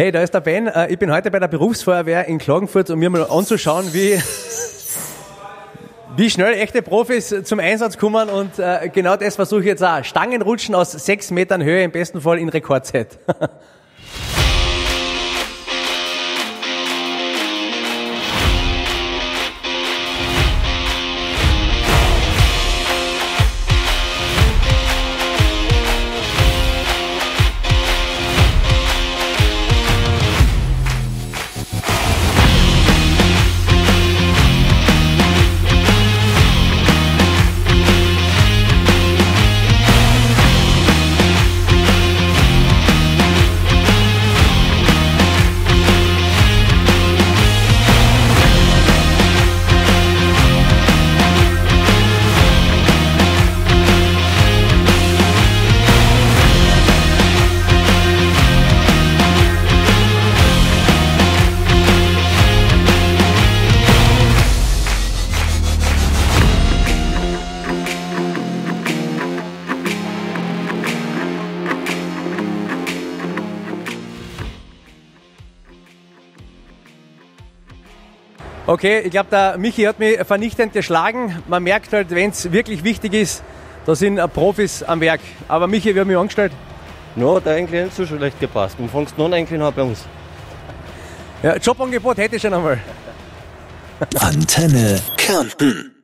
Hey, da ist der Ben. Äh, ich bin heute bei der Berufsfeuerwehr in Klagenfurt, um mir mal anzuschauen, wie, wie schnell echte Profis zum Einsatz kommen. Und äh, genau das versuche ich jetzt auch. Stangenrutschen aus sechs Metern Höhe, im besten Fall in Rekordzeit. Okay, ich glaube, der Michi hat mich vernichtend geschlagen. Man merkt halt, wenn es wirklich wichtig ist, da sind Profis am Werk. Aber Michi, wie haben mich angestellt? Ja, der eigentlich nicht so schlecht gepasst. Du fängst noch eigentlich an bei uns. Ja, Jobangebot hätte ich schon einmal. Antenne Kärnten.